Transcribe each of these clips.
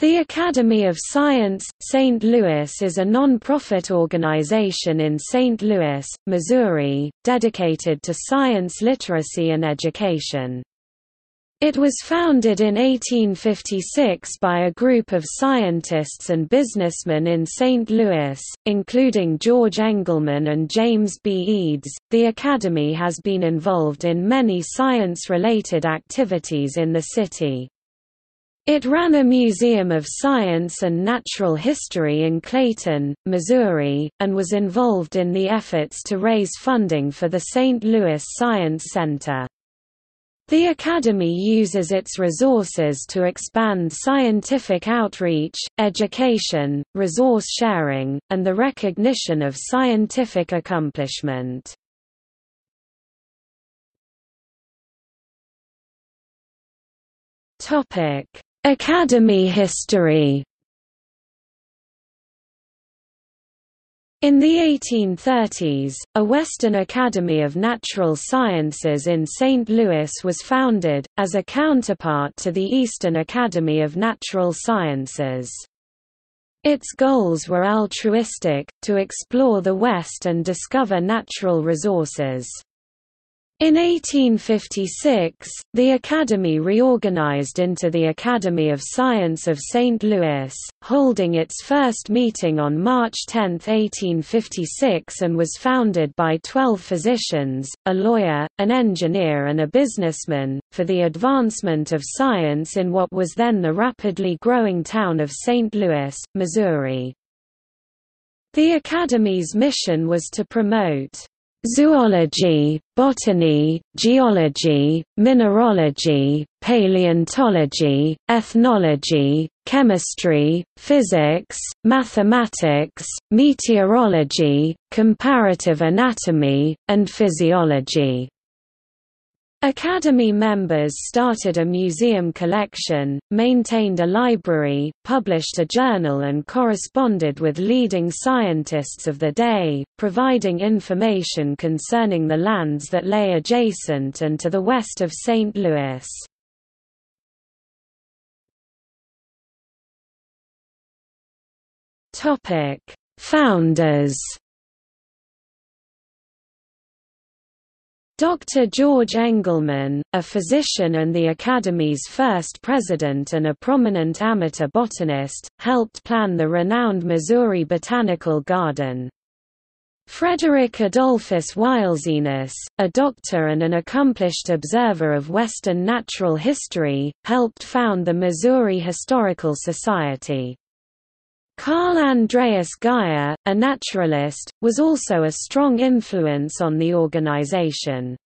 The Academy of Science, St. Louis is a non-profit organization in St. Louis, Missouri, dedicated to science literacy and education. It was founded in 1856 by a group of scientists and businessmen in St. Louis, including George Engelmann and James B. Eads. The Academy has been involved in many science-related activities in the city. It ran a museum of science and natural history in Clayton, Missouri, and was involved in the efforts to raise funding for the St. Louis Science Center. The Academy uses its resources to expand scientific outreach, education, resource sharing, and the recognition of scientific accomplishment. Topic Academy history In the 1830s, a Western Academy of Natural Sciences in St. Louis was founded, as a counterpart to the Eastern Academy of Natural Sciences. Its goals were altruistic, to explore the West and discover natural resources. In 1856, the Academy reorganized into the Academy of Science of St. Louis, holding its first meeting on March 10, 1856 and was founded by 12 physicians, a lawyer, an engineer and a businessman, for the advancement of science in what was then the rapidly growing town of St. Louis, Missouri. The Academy's mission was to promote zoology, botany, geology, mineralogy, paleontology, ethnology, chemistry, physics, mathematics, meteorology, comparative anatomy, and physiology. Academy members started a museum collection, maintained a library, published a journal and corresponded with leading scientists of the day, providing information concerning the lands that lay adjacent and to the west of St. Louis. Founders Dr. George Engelmann, a physician and the Academy's first president and a prominent amateur botanist, helped plan the renowned Missouri Botanical Garden. Frederick Adolphus Wislizenus, a doctor and an accomplished observer of Western natural history, helped found the Missouri Historical Society. Carl Andreas Geyer, a naturalist, was also a strong influence on the organization.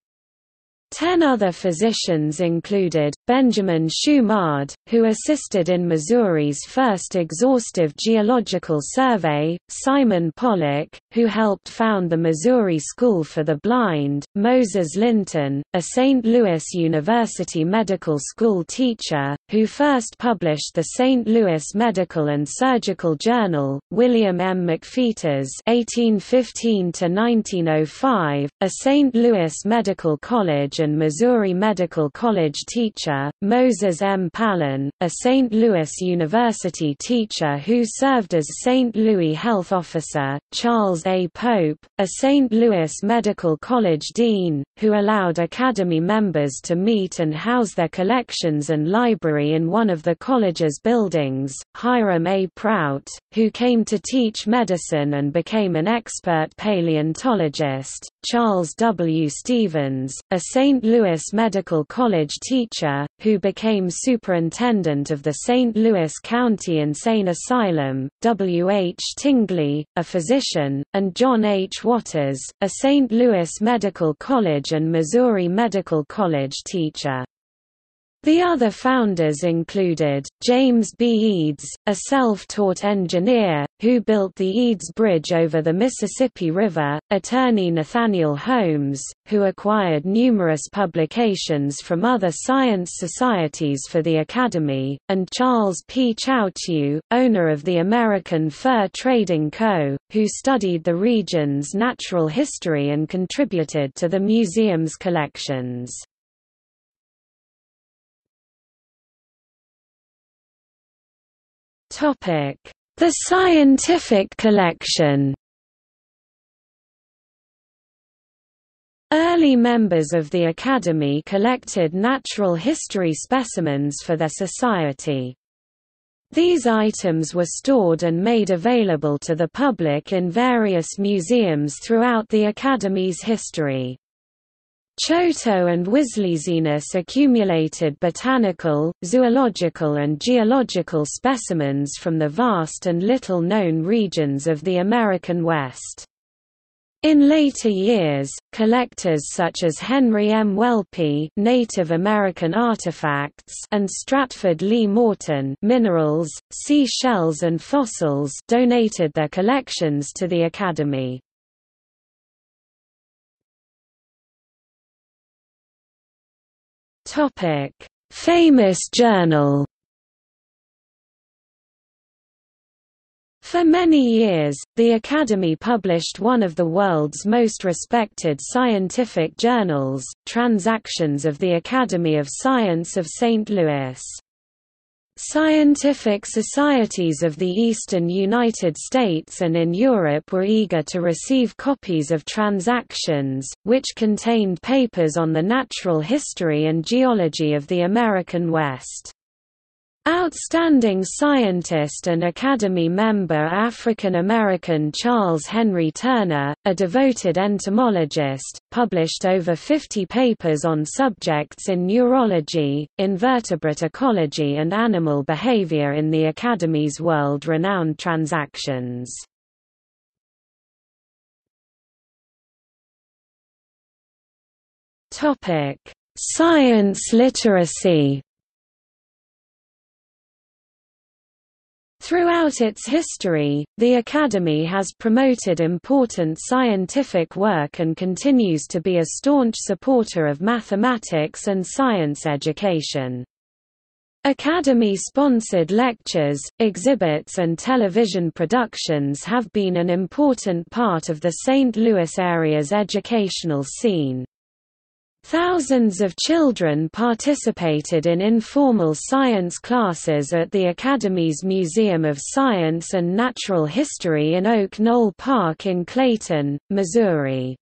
Ten other physicians included, Benjamin Shumard, who assisted in Missouri's first exhaustive geological survey, Simon Pollak, who helped found the Missouri School for the Blind, Moses Linton, a St. Louis University Medical School teacher, who first published the St. Louis Medical and Surgical Journal, William M. McPheeters (1815–1905), a St. Louis Medical College and Missouri Medical College teacher, Moses M. Pallen, a St. Louis University teacher who served as St. Louis Health Officer, Charles A. Pope, a St. Louis Medical College dean, who allowed Academy members to meet and house their collections and library in one of the college's buildings, Hiram A. Prout, who came to teach medicine and became an expert paleontologist, Charles W. Stevens, a St. Louis Medical College teacher, who became superintendent of the St. Louis County Insane Asylum, W. H. Tingley, a physician, and John H. Waters, a St. Louis Medical College and Missouri Medical College teacher. The other founders included, James B. Eads, a self-taught engineer, who built the Eads Bridge over the Mississippi River, attorney Nathaniel Holmes, who acquired numerous publications from other science societies for the Academy, and Charles P. Chouteau, owner of the American Fur Trading Co., who studied the region's natural history and contributed to the museum's collections. The scientific collection Early members of the Academy collected natural history specimens for their society. These items were stored and made available to the public in various museums throughout the Academy's history. Chouteau and Wislizenus accumulated botanical, zoological and geological specimens from the vast and little-known regions of the American West. In later years, collectors such as Henry M. Whelpley Native American Artifacts and Stratford Lee Morton Minerals, sea shells and fossils donated their collections to the Academy. Famous journal For many years, the Academy published one of the world's most respected scientific journals, Transactions of the Academy of Science of St. Louis. Scientific societies of the eastern United States and in Europe were eager to receive copies of Transactions, which contained papers on the natural history and geology of the American West. Outstanding scientist and Academy member African-American Charles Henry Turner, a devoted entomologist, published over 50 papers on subjects in neurology, invertebrate ecology and animal behavior in the Academy's world-renowned transactions. Science literacy Throughout its history, the Academy has promoted important scientific work and continues to be a staunch supporter of mathematics and science education. Academy-sponsored lectures, exhibits and television productions have been an important part of the St. Louis area's educational scene. Thousands of children participated in informal science classes at the Academy's Museum of Science and Natural History in Oak Knoll Park in Clayton, Missouri.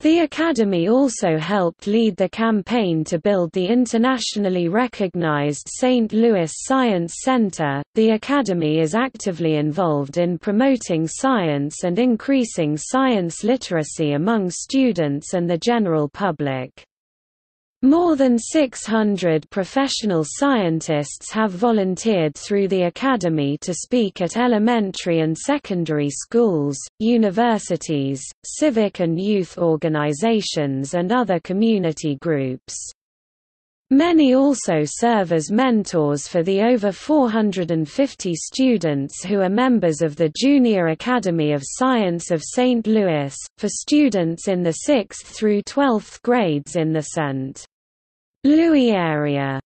The Academy also helped lead the campaign to build the internationally recognized St. Louis Science Center. The Academy is actively involved in promoting science and increasing science literacy among students and the general public. More than 600 professional scientists have volunteered through the Academy to speak at elementary and secondary schools, universities, civic and youth organizations and other community groups. Many also serve as mentors for the over 450 students who are members of the Junior Academy of Science of St. Louis, for students in the 6th through 12th grades in the St. Louis area.